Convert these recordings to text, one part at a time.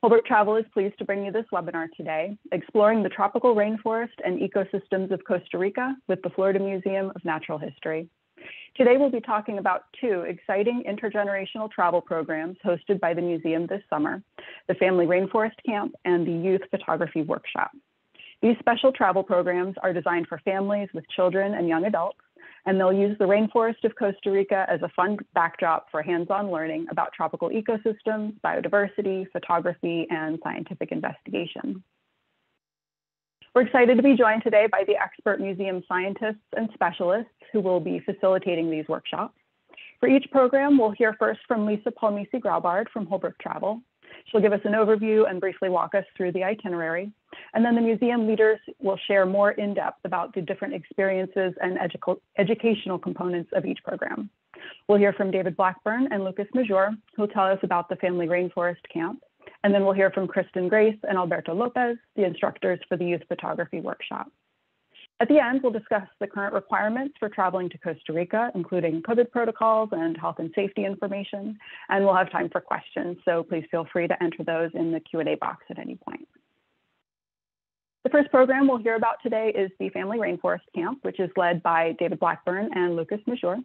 Holbrook Travel is pleased to bring you this webinar today, exploring the tropical rainforest and ecosystems of Costa Rica with the Florida Museum of Natural History. Today we'll be talking about two exciting intergenerational travel programs hosted by the museum this summer, the Family Rainforest Camp and the Youth Photography Workshop. These special travel programs are designed for families with children and young adults and they'll use the rainforest of Costa Rica as a fun backdrop for hands-on learning about tropical ecosystems, biodiversity, photography, and scientific investigation. We're excited to be joined today by the expert museum scientists and specialists who will be facilitating these workshops. For each program, we'll hear first from Lisa Palmisi Graubard from Holbrook Travel. She'll give us an overview and briefly walk us through the itinerary. And then the museum leaders will share more in depth about the different experiences and edu educational components of each program. We'll hear from David Blackburn and Lucas Majure, who'll tell us about the Family Rainforest Camp. And then we'll hear from Kristen Grace and Alberto Lopez, the instructors for the Youth Photography Workshop. At the end, we'll discuss the current requirements for traveling to Costa Rica, including COVID protocols and health and safety information, and we'll have time for questions, so please feel free to enter those in the Q&A box at any point. The first program we'll hear about today is the Family Rainforest Camp, which is led by David Blackburn and Lucas Majure.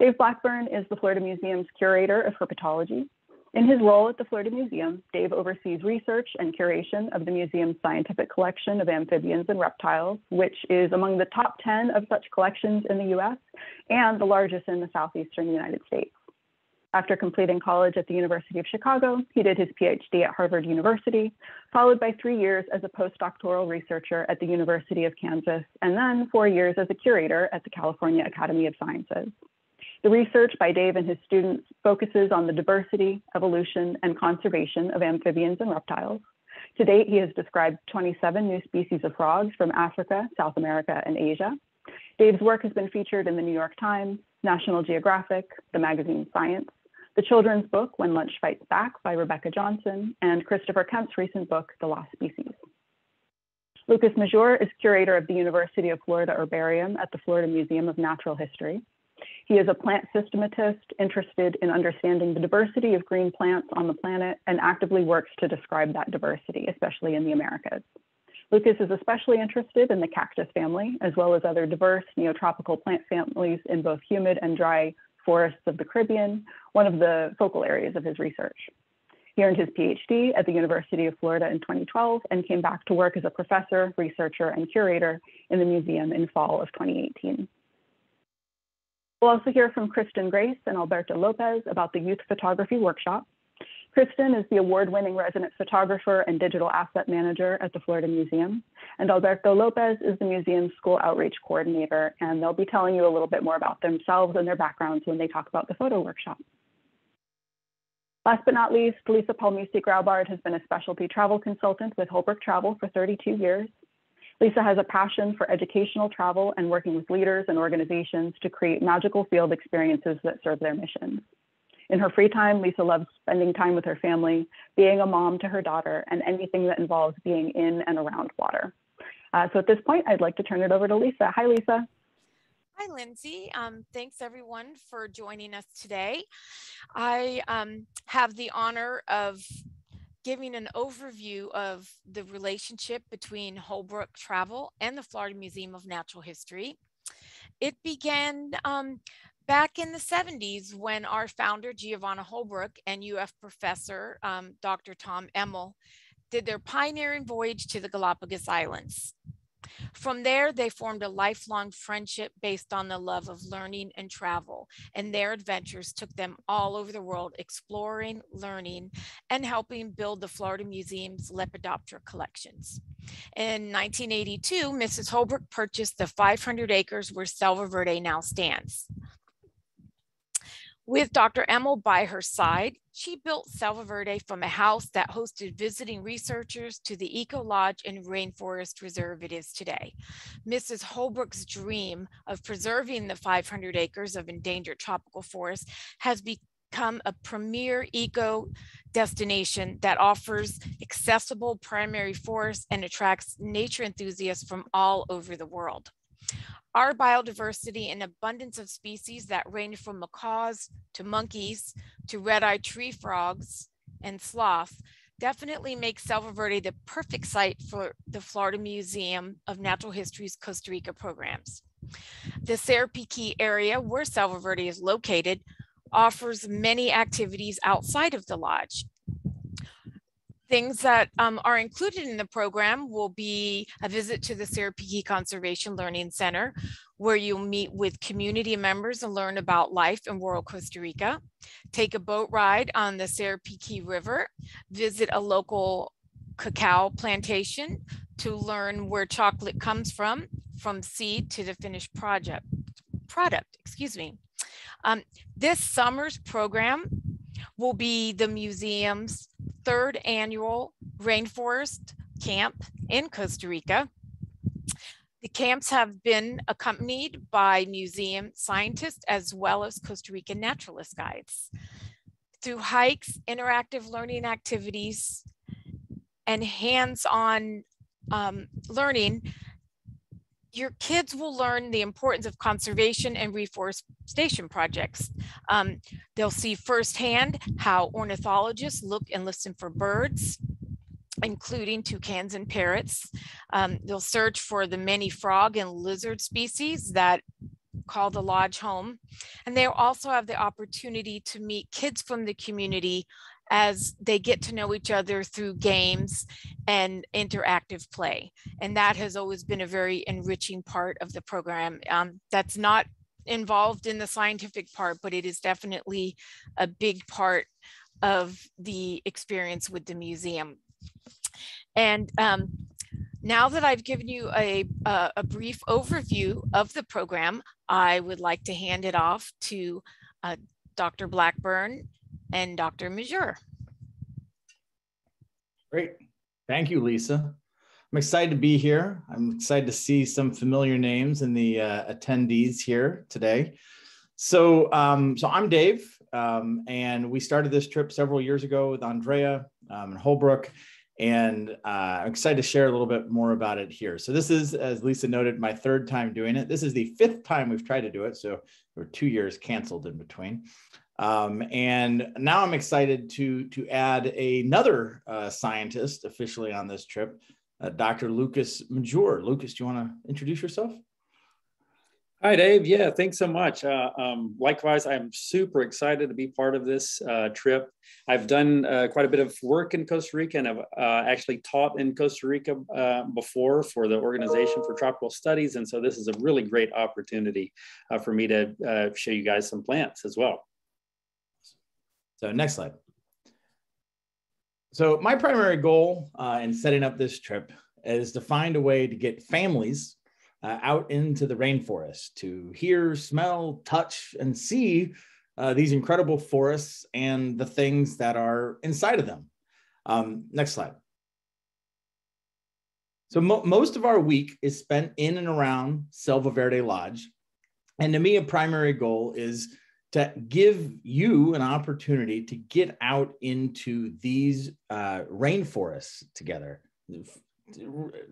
Dave Blackburn is the Florida Museum's curator of herpetology, in his role at the Florida Museum, Dave oversees research and curation of the museum's scientific collection of amphibians and reptiles, which is among the top 10 of such collections in the US and the largest in the southeastern United States. After completing college at the University of Chicago, he did his PhD at Harvard University, followed by three years as a postdoctoral researcher at the University of Kansas, and then four years as a curator at the California Academy of Sciences. The research by Dave and his students focuses on the diversity, evolution, and conservation of amphibians and reptiles. To date, he has described 27 new species of frogs from Africa, South America, and Asia. Dave's work has been featured in the New York Times, National Geographic, the magazine Science, the children's book When Lunch Fights Back by Rebecca Johnson, and Christopher Kemp's recent book, The Lost Species. Lucas Majure is curator of the University of Florida Herbarium at the Florida Museum of Natural History. He is a plant systematist interested in understanding the diversity of green plants on the planet and actively works to describe that diversity, especially in the Americas. Lucas is especially interested in the cactus family, as well as other diverse neotropical plant families in both humid and dry forests of the Caribbean, one of the focal areas of his research. He earned his PhD at the University of Florida in 2012 and came back to work as a professor, researcher, and curator in the museum in fall of 2018. We'll also hear from Kristen Grace and Alberto Lopez about the Youth Photography Workshop. Kristen is the award-winning resident photographer and digital asset manager at the Florida Museum, and Alberto Lopez is the museum's school outreach coordinator, and they'll be telling you a little bit more about themselves and their backgrounds when they talk about the photo workshop. Last but not least, Lisa Palmisi Graubard has been a specialty travel consultant with Holbrook Travel for 32 years. Lisa has a passion for educational travel and working with leaders and organizations to create magical field experiences that serve their missions. In her free time, Lisa loves spending time with her family, being a mom to her daughter, and anything that involves being in and around water. Uh, so at this point, I'd like to turn it over to Lisa. Hi, Lisa. Hi, Lindsay. Um, thanks everyone for joining us today. I um, have the honor of giving an overview of the relationship between Holbrook Travel and the Florida Museum of Natural History. It began um, back in the 70s when our founder, Giovanna Holbrook, and UF professor, um, Dr. Tom Emmel, did their pioneering voyage to the Galapagos Islands. From there, they formed a lifelong friendship based on the love of learning and travel, and their adventures took them all over the world exploring, learning, and helping build the Florida Museum's Lepidoptera collections. In 1982, Mrs. Holbrook purchased the 500 acres where Selva Verde now stands. With Dr. Emmel by her side, she built Selva Verde from a house that hosted visiting researchers to the Eco Lodge and Rainforest Reserve it is today. Mrs. Holbrook's dream of preserving the 500 acres of endangered tropical forest has become a premier eco destination that offers accessible primary forests and attracts nature enthusiasts from all over the world. Our biodiversity and abundance of species that range from macaws to monkeys to red-eyed tree frogs and sloths definitely makes Selva Verde the perfect site for the Florida Museum of Natural History's Costa Rica programs. The Sarapiquí area where Selva Verde is located offers many activities outside of the lodge. Things that um, are included in the program will be a visit to the Sarapiquí Conservation Learning Center, where you'll meet with community members and learn about life in rural Costa Rica, take a boat ride on the Sarapiquí River, visit a local cacao plantation to learn where chocolate comes from, from seed to the finished project, product, excuse me. Um, this summer's program will be the museum's third annual rainforest camp in Costa Rica. The camps have been accompanied by museum scientists as well as Costa Rican naturalist guides. Through hikes, interactive learning activities, and hands-on um, learning, your kids will learn the importance of conservation and reforestation projects. Um, they'll see firsthand how ornithologists look and listen for birds, including toucans and parrots. Um, they'll search for the many frog and lizard species that call the lodge home. And they'll also have the opportunity to meet kids from the community as they get to know each other through games and interactive play. And that has always been a very enriching part of the program. Um, that's not involved in the scientific part, but it is definitely a big part of the experience with the museum. And um, now that I've given you a, a, a, brief overview of the program, I would like to hand it off to uh, Dr. Blackburn and Dr. Majure. Great. Thank you, Lisa. I'm excited to be here. I'm excited to see some familiar names in the uh, attendees here today. So, um, so I'm Dave, um, and we started this trip several years ago with Andrea um, and Holbrook, and uh, I'm excited to share a little bit more about it here. So this is, as Lisa noted, my third time doing it. This is the fifth time we've tried to do it, so there were two years canceled in between. Um, and now I'm excited to, to add another uh, scientist officially on this trip, uh, Dr. Lucas Majure. Lucas, do you want to introduce yourself? Hi, Dave. Yeah, thanks so much. Uh, um, likewise, I'm super excited to be part of this uh, trip. I've done uh, quite a bit of work in Costa Rica and I've uh, actually taught in Costa Rica uh, before for the Organization for Tropical Studies. And so this is a really great opportunity uh, for me to show you guys some plants as well. So next slide. So my primary goal uh, in setting up this trip is to find a way to get families uh, out into the rainforest to hear, smell, touch, and see uh, these incredible forests and the things that are inside of them. Um, next slide. So mo most of our week is spent in and around Selva Verde Lodge. And to me, a primary goal is to give you an opportunity to get out into these uh, rainforests together.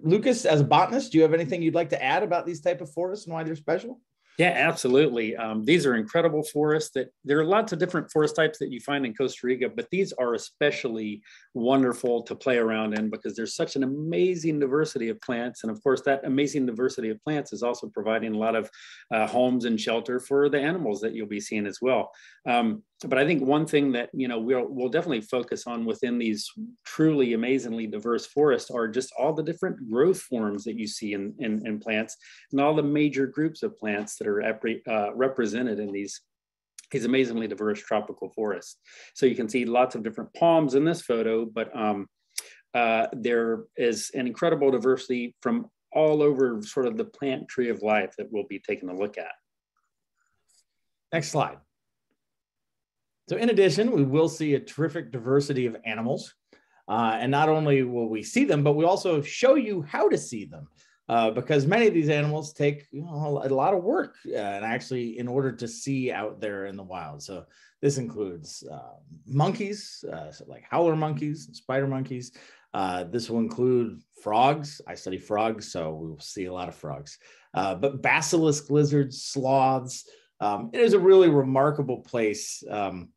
Lucas, as a botanist, do you have anything you'd like to add about these type of forests and why they're special? Yeah, absolutely. Um, these are incredible forests that there are lots of different forest types that you find in Costa Rica, but these are especially wonderful to play around in because there's such an amazing diversity of plants. And of course, that amazing diversity of plants is also providing a lot of uh, homes and shelter for the animals that you'll be seeing as well. Um, but I think one thing that you know we'll we'll definitely focus on within these truly amazingly diverse forests are just all the different growth forms that you see in in, in plants and all the major groups of plants that are uh, represented in these these amazingly diverse tropical forests. So you can see lots of different palms in this photo, but um, uh, there is an incredible diversity from all over sort of the plant tree of life that we'll be taking a look at. Next slide. So in addition, we will see a terrific diversity of animals. Uh, and not only will we see them, but we also show you how to see them. Uh, because many of these animals take you know, a lot of work uh, and actually in order to see out there in the wild. So this includes uh, monkeys, uh, so like howler monkeys, spider monkeys. Uh, this will include frogs. I study frogs, so we will see a lot of frogs. but basilisk lizards, sloths. Um, it is a really remarkable place um,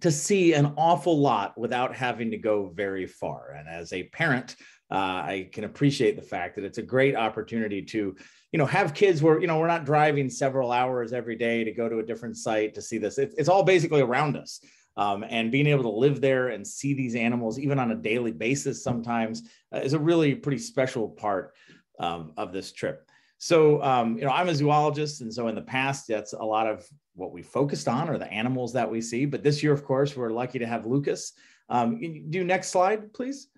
to see an awful lot without having to go very far. And as a parent, uh, I can appreciate the fact that it's a great opportunity to, you know, have kids where, you know, we're not driving several hours every day to go to a different site to see this. It, it's all basically around us. Um, and being able to live there and see these animals, even on a daily basis, sometimes uh, is a really pretty special part um, of this trip. So, um, you know, I'm a zoologist. And so in the past, that's a lot of what we focused on are the animals that we see. But this year, of course, we're lucky to have Lucas. Um, do next slide, please.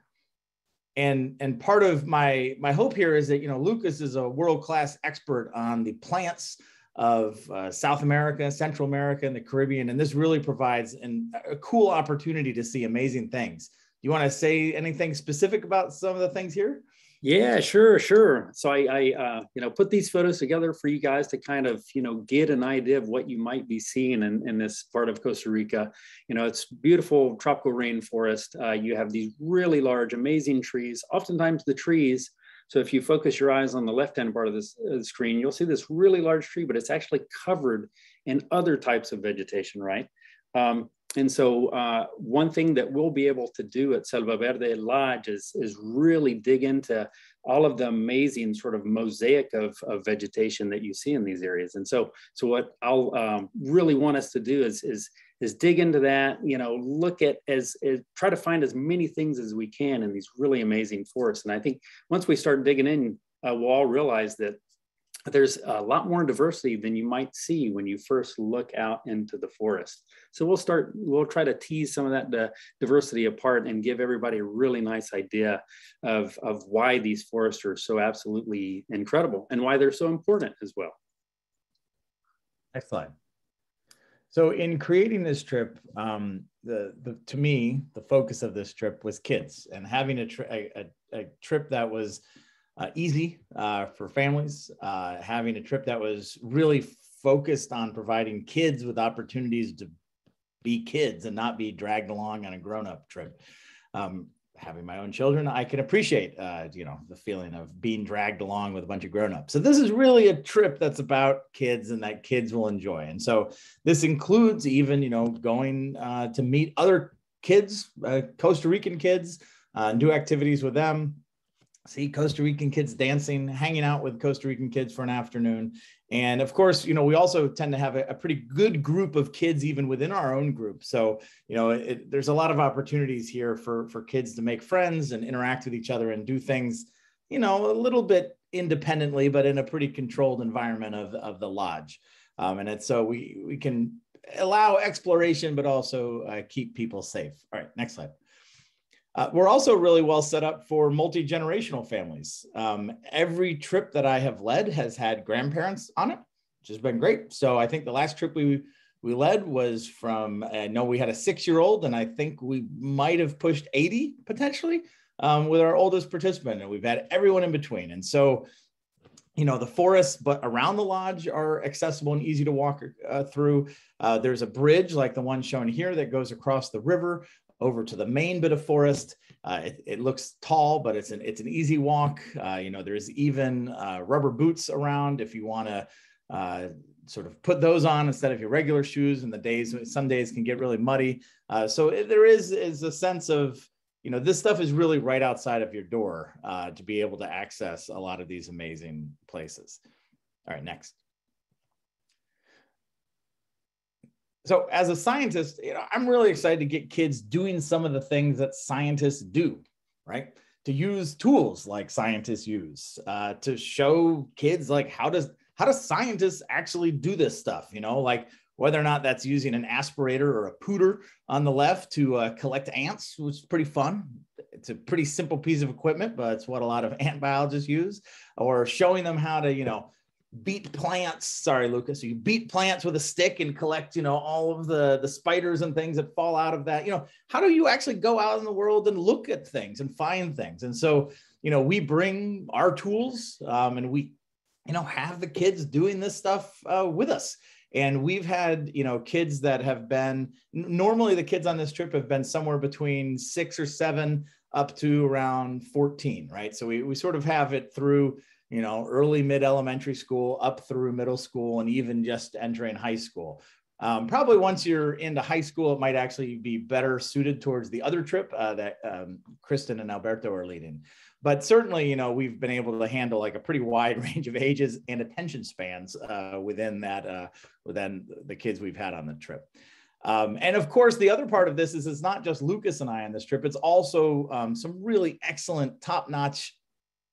And, and part of my, my hope here is that, you know, Lucas is a world-class expert on the plants of uh, South America, Central America, and the Caribbean. And this really provides an, a cool opportunity to see amazing things. Do you want to say anything specific about some of the things here? Yeah, sure, sure. So I, I uh, you know, put these photos together for you guys to kind of, you know, get an idea of what you might be seeing in, in this part of Costa Rica. You know, it's beautiful tropical rainforest. Uh, you have these really large, amazing trees. Oftentimes the trees, so if you focus your eyes on the left-hand part of this uh, screen, you'll see this really large tree, but it's actually covered in other types of vegetation, right? Um, and so uh, one thing that we'll be able to do at Selva Verde Lodge is, is really dig into all of the amazing sort of mosaic of, of vegetation that you see in these areas. And so, so what I'll um, really want us to do is, is, is dig into that, you know, look at as, as, try to find as many things as we can in these really amazing forests. And I think once we start digging in, uh, we'll all realize that there's a lot more diversity than you might see when you first look out into the forest. So we'll start, we'll try to tease some of that diversity apart and give everybody a really nice idea of, of why these forests are so absolutely incredible and why they're so important as well. Next slide. So in creating this trip, um, the, the to me, the focus of this trip was kids and having a, tri a, a, a trip that was uh, easy uh, for families, uh, having a trip that was really focused on providing kids with opportunities to be kids and not be dragged along on a grown-up trip. Um, having my own children, I can appreciate, uh, you know, the feeling of being dragged along with a bunch of grown-ups. So this is really a trip that's about kids and that kids will enjoy. And so this includes even, you know, going uh, to meet other kids, uh, Costa Rican kids, do activities with them, see Costa Rican kids dancing, hanging out with Costa Rican kids for an afternoon. And of course, you know, we also tend to have a, a pretty good group of kids even within our own group. So, you know, it, there's a lot of opportunities here for, for kids to make friends and interact with each other and do things, you know, a little bit independently, but in a pretty controlled environment of, of the lodge. Um, and it's so we, we can allow exploration, but also uh, keep people safe. All right, next slide. Uh, we're also really well set up for multi-generational families. Um, every trip that I have led has had grandparents on it, which has been great. So I think the last trip we we led was from, I know we had a six-year-old and I think we might have pushed 80 potentially um, with our oldest participant and we've had everyone in between. And so, you know, the forests, but around the lodge are accessible and easy to walk uh, through. Uh, there's a bridge like the one shown here that goes across the river over to the main bit of forest. Uh, it, it, looks tall, but it's an it's an easy walk. Uh, you know, there's even uh, rubber boots around if you want to uh, sort of put those on instead of your regular shoes. And the days some days can get really muddy. Uh, so it, there is is a sense of you know this stuff is really right outside of your door uh, to be able to access a lot of these amazing places. All right, next. So as a scientist, you know, I'm really excited to get kids doing some of the things that scientists do, right? To use tools like scientists use, uh, to show kids like how does how do scientists actually do this stuff? You know, like whether or not that's using an aspirator or a pooter on the left to uh, collect ants, which is pretty fun. It's a pretty simple piece of equipment, but it's what a lot of ant biologists use, or showing them how to, you know, beat plants sorry lucas you beat plants with a stick and collect you know all of the the spiders and things that fall out of that. You know how do you actually go out in the world and look at things and find things? And so you know we bring our tools um, and we you know have the kids doing this stuff uh, with us. And we've had you know kids that have been normally the kids on this trip have been somewhere between six or seven up to around 14 right? So we, we sort of have it through you know, early mid elementary school up through middle school and even just entering high school. Um, probably once you're into high school, it might actually be better suited towards the other trip uh, that um, Kristen and Alberto are leading. But certainly, you know, we've been able to handle like a pretty wide range of ages and attention spans uh, within that, uh, within the kids we've had on the trip. Um, and of course, the other part of this is it's not just Lucas and I on this trip, it's also um, some really excellent, top notch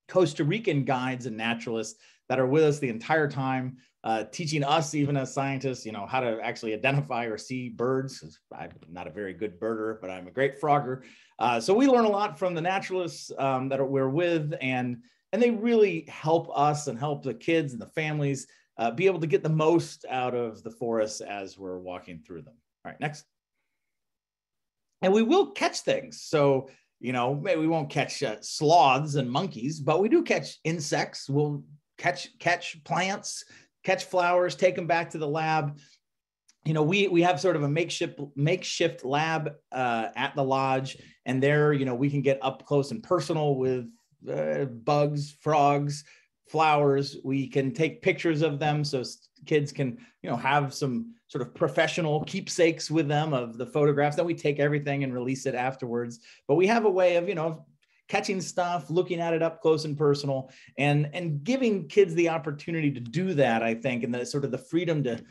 Costa Rican guides and naturalists that are with us the entire time, uh, teaching us, even as scientists, you know, how to actually identify or see birds. I'm not a very good birder, but I'm a great frogger. Uh, so we learn a lot from the naturalists um, that we're with, and and they really help us and help the kids and the families uh, be able to get the most out of the forests as we're walking through them. All right, next. And we will catch things. So, you know, maybe we won't catch uh, sloths and monkeys, but we do catch insects. We'll catch catch plants, catch flowers, take them back to the lab. You know, we we have sort of a makeshift makeshift lab uh, at the lodge, and there, you know, we can get up close and personal with uh, bugs, frogs, flowers. We can take pictures of them so kids can, you know, have some sort of professional keepsakes with them of the photographs. Then we take everything and release it afterwards. But we have a way of, you know, catching stuff, looking at it up close and personal, and and giving kids the opportunity to do that. I think, and the sort of the freedom to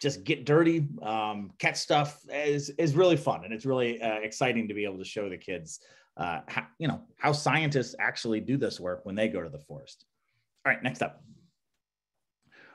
just get dirty, um, catch stuff is is really fun, and it's really uh, exciting to be able to show the kids, uh, how, you know, how scientists actually do this work when they go to the forest. All right, next up.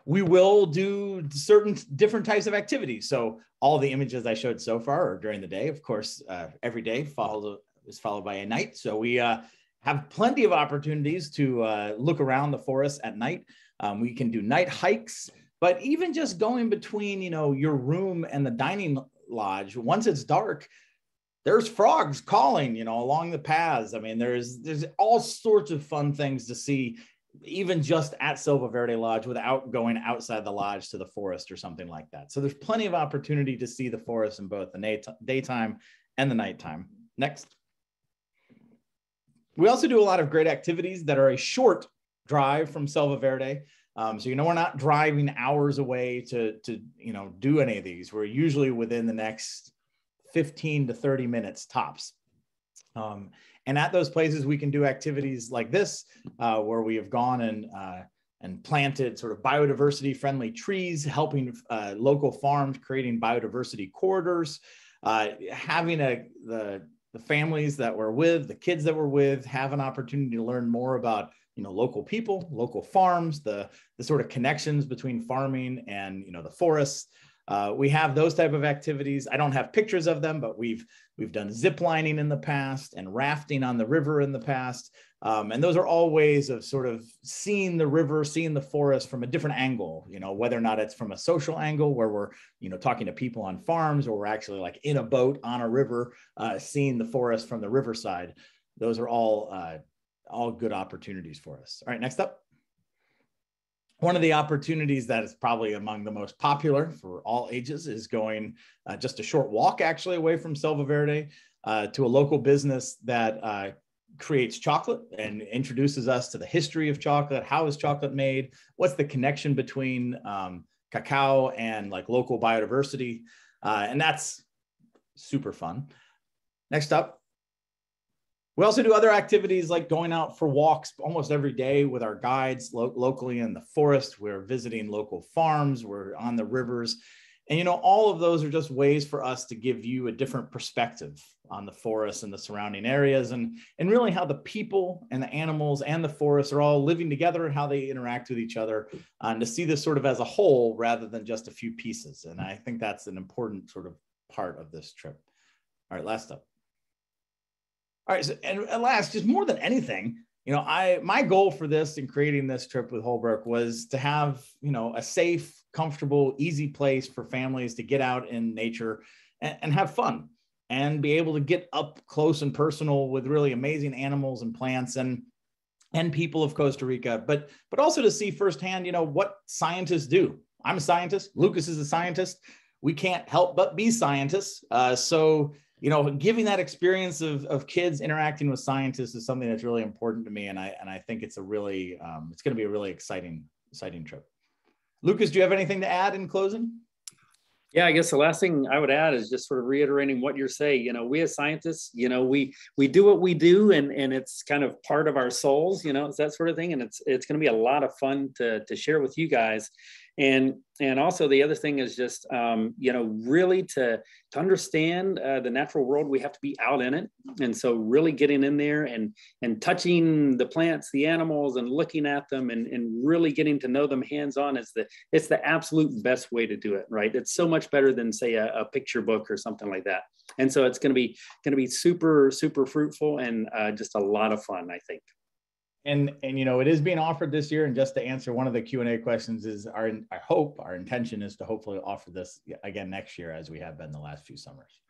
We will do certain different types of activities. So all the images I showed so far are during the day. Of course, uh, every day follows is followed by a night. So we uh, have plenty of opportunities to uh, look around the forest at night. Um, we can do night hikes, but even just going between, you know, your room and the dining lodge, once it's dark, there's frogs calling, you know, along the paths. I mean, there's there's all sorts of fun things to see, even just at Selva Verde Lodge without going outside the lodge to the forest or something like that. So there's plenty of opportunity to see the forest in both the daytime and the nighttime. Next. We also do a lot of great activities that are a short drive from Selva Verde. Um, so you know we're not driving hours away to to you know do any of these. We're usually within the next 15 to 30 minutes tops. Um, and at those places, we can do activities like this, uh, where we have gone and uh, and planted sort of biodiversity friendly trees, helping uh, local farms, creating biodiversity corridors, uh, having a the the families that we're with, the kids that we're with, have an opportunity to learn more about you know local people, local farms, the the sort of connections between farming and you know the forests. Uh, we have those type of activities. I don't have pictures of them, but we've we've done zip lining in the past and rafting on the river in the past. Um, and those are all ways of sort of seeing the river, seeing the forest from a different angle, you know, whether or not it's from a social angle where we're, you know, talking to people on farms or we're actually like in a boat on a river, uh, seeing the forest from the riverside. Those are all, uh, all good opportunities for us. All right, next up. One of the opportunities that is probably among the most popular for all ages is going uh, just a short walk actually away from Selva Verde uh, to a local business that uh, creates chocolate and introduces us to the history of chocolate. How is chocolate made? What's the connection between um, cacao and like local biodiversity? Uh, and that's super fun. Next up, we also do other activities like going out for walks almost every day with our guides lo locally in the forest. We're visiting local farms, we're on the rivers, and you know, all of those are just ways for us to give you a different perspective on the forest and the surrounding areas and, and really how the people and the animals and the forests are all living together and how they interact with each other uh, and to see this sort of as a whole rather than just a few pieces. And I think that's an important sort of part of this trip. All right, last up. All right, so, and, and last, just more than anything, you know, I my goal for this in creating this trip with Holbrook was to have, you know, a safe, comfortable, easy place for families to get out in nature and, and have fun and be able to get up close and personal with really amazing animals and plants and and people of Costa Rica, but but also to see firsthand, you know, what scientists do. I'm a scientist. Lucas is a scientist. We can't help but be scientists. Uh, so you know, giving that experience of, of kids interacting with scientists is something that's really important to me. And I, and I think it's a really, um, it's going to be a really exciting, exciting trip. Lucas, do you have anything to add in closing? Yeah, I guess the last thing I would add is just sort of reiterating what you're saying. You know, we as scientists, you know, we we do what we do, and and it's kind of part of our souls. You know, it's that sort of thing, and it's it's going to be a lot of fun to to share with you guys and and also the other thing is just um, you know really to to understand uh, the natural world we have to be out in it. And so really getting in there and and touching the plants the animals and looking at them and, and really getting to know them hands on is the it's the absolute best way to do it right? It's so much better than say a, a picture book or something like that. And so it's going to be going to be super super fruitful and uh, just a lot of fun i think and and you know it is being offered this year and just to answer one of the q&a questions is our i hope our intention is to hopefully offer this again next year as we have been the last few summers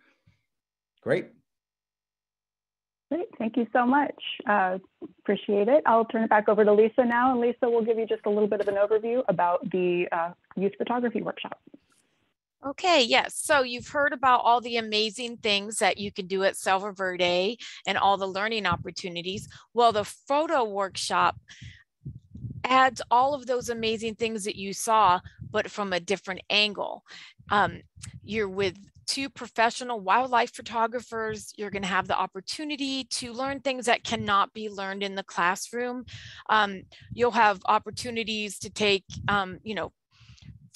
great Great, thank you so much. Uh, appreciate it. I'll turn it back over to Lisa now, and Lisa will give you just a little bit of an overview about the uh, youth photography workshop. Okay, yes. So you've heard about all the amazing things that you can do at Selva Verde and all the learning opportunities. Well, the photo workshop adds all of those amazing things that you saw, but from a different angle. Um, you're with two professional wildlife photographers. You're going to have the opportunity to learn things that cannot be learned in the classroom. Um, you'll have opportunities to take, um, you know,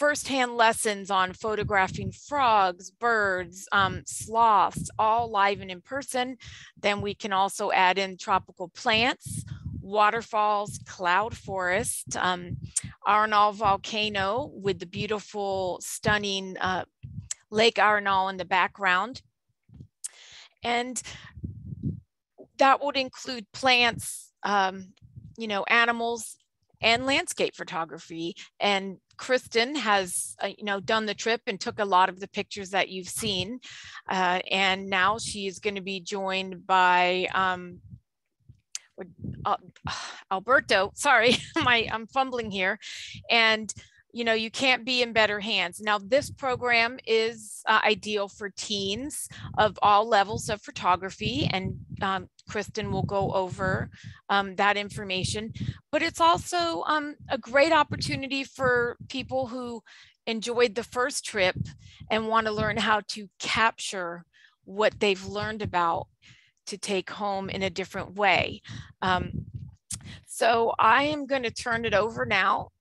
firsthand lessons on photographing frogs, birds, um, sloths, all live and in person. Then we can also add in tropical plants, waterfalls, cloud forest, um, Arenal volcano with the beautiful, stunning uh, Lake Arenal in the background. And that would include plants, um, you know, animals, and landscape photography. And Kristen has, uh, you know, done the trip and took a lot of the pictures that you've seen. Uh, and now she is going to be joined by um, uh, Alberto. Sorry, my I'm fumbling here, and you know, you can't be in better hands. Now, this program is uh, ideal for teens of all levels of photography, and um, Kristen will go over um, that information. But it's also um, a great opportunity for people who enjoyed the first trip and want to learn how to capture what they've learned about to take home in a different way. Um, so I am going to turn it over now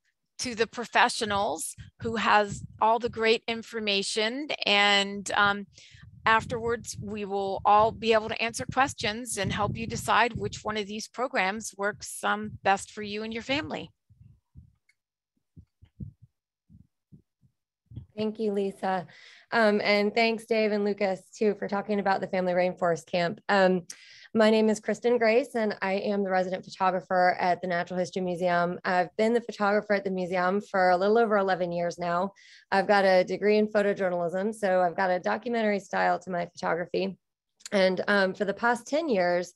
to the professionals who has all the great information and um, afterwards we will all be able to answer questions and help you decide which one of these programs works um, best for you and your family. Thank you, Lisa. Um, and thanks, Dave and Lucas, too, for talking about the Family Rainforest Camp. Um, my name is Kristen Grace, and I am the resident photographer at the Natural History Museum. I've been the photographer at the museum for a little over 11 years now. I've got a degree in photojournalism, so I've got a documentary style to my photography. And um, for the past 10 years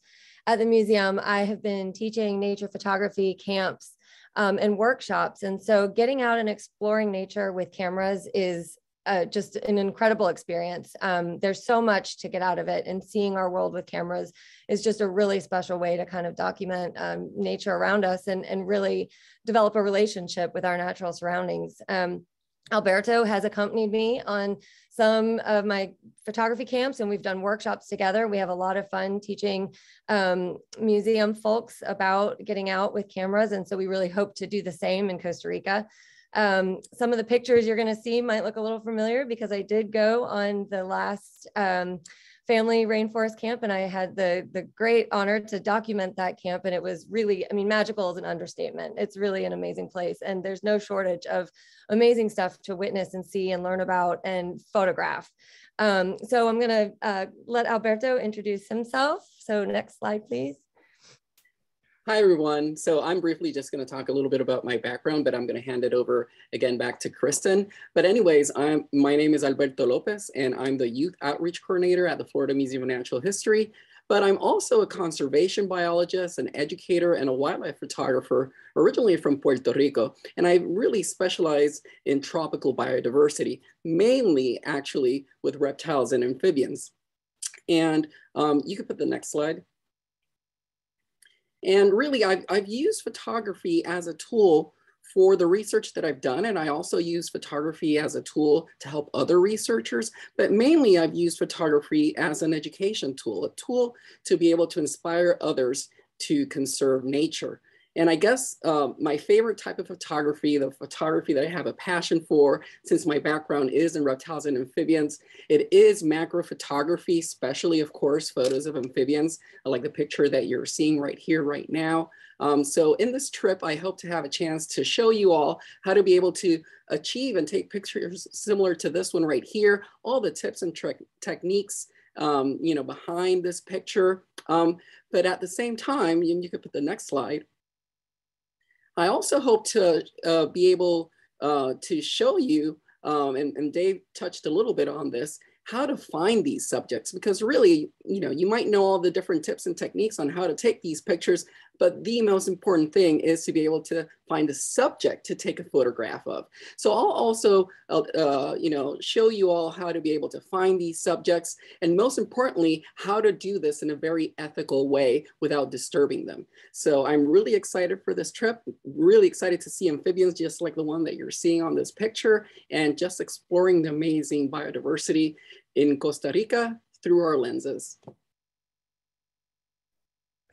at the museum, I have been teaching nature photography camps um, and workshops. And so getting out and exploring nature with cameras is uh, just an incredible experience. Um, there's so much to get out of it, and seeing our world with cameras is just a really special way to kind of document um, nature around us and, and really develop a relationship with our natural surroundings. Um, Alberto has accompanied me on some of my photography camps, and we've done workshops together. We have a lot of fun teaching um, museum folks about getting out with cameras, and so we really hope to do the same in Costa Rica. Um, some of the pictures you're going to see might look a little familiar because I did go on the last um, family rainforest camp and I had the, the great honor to document that camp. And it was really, I mean, magical is an understatement. It's really an amazing place. And there's no shortage of amazing stuff to witness and see and learn about and photograph. Um, so I'm going to uh, let Alberto introduce himself. So next slide, please. Hi, everyone. So I'm briefly just going to talk a little bit about my background, but I'm going to hand it over again back to Kristen. But anyways, I'm, my name is Alberto Lopez, and I'm the Youth Outreach Coordinator at the Florida Museum of Natural History. But I'm also a conservation biologist, an educator, and a wildlife photographer, originally from Puerto Rico. And I really specialize in tropical biodiversity, mainly actually with reptiles and amphibians. And um, you can put the next slide. And really, I've, I've used photography as a tool for the research that I've done, and I also use photography as a tool to help other researchers, but mainly I've used photography as an education tool, a tool to be able to inspire others to conserve nature. And I guess uh, my favorite type of photography, the photography that I have a passion for, since my background is in reptiles and amphibians, it is macro photography, especially, of course, photos of amphibians, I like the picture that you're seeing right here, right now. Um, so in this trip, I hope to have a chance to show you all how to be able to achieve and take pictures similar to this one right here, all the tips and techniques um, you know, behind this picture. Um, but at the same time, you, you could put the next slide. I also hope to uh, be able uh, to show you, um, and, and Dave touched a little bit on this, how to find these subjects because really, you know, you might know all the different tips and techniques on how to take these pictures, but the most important thing is to be able to find a subject to take a photograph of. So I'll also, uh, uh, you know, show you all how to be able to find these subjects and most importantly, how to do this in a very ethical way without disturbing them. So I'm really excited for this trip, really excited to see amphibians just like the one that you're seeing on this picture and just exploring the amazing biodiversity in Costa Rica through our lenses.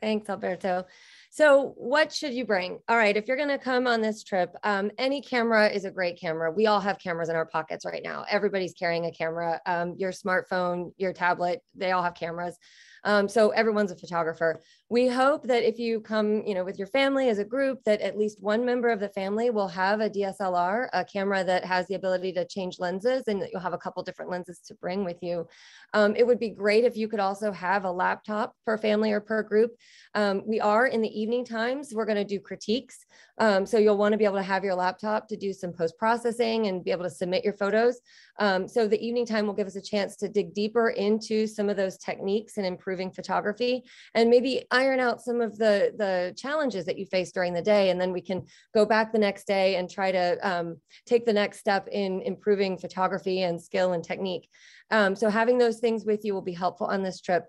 Thanks, Alberto. So what should you bring? All right, if you're gonna come on this trip, um, any camera is a great camera. We all have cameras in our pockets right now. Everybody's carrying a camera. Um, your smartphone, your tablet, they all have cameras. Um, so everyone's a photographer. We hope that if you come, you know, with your family as a group, that at least one member of the family will have a DSLR, a camera that has the ability to change lenses, and that you'll have a couple different lenses to bring with you. Um, it would be great if you could also have a laptop per family or per group. Um, we are in the evening times, we're gonna do critiques. Um, so you'll wanna be able to have your laptop to do some post-processing and be able to submit your photos. Um, so the evening time will give us a chance to dig deeper into some of those techniques and improving photography and maybe iron out some of the, the challenges that you face during the day. And then we can go back the next day and try to um, take the next step in improving photography and skill and technique. Um, so having those things with you will be helpful on this trip.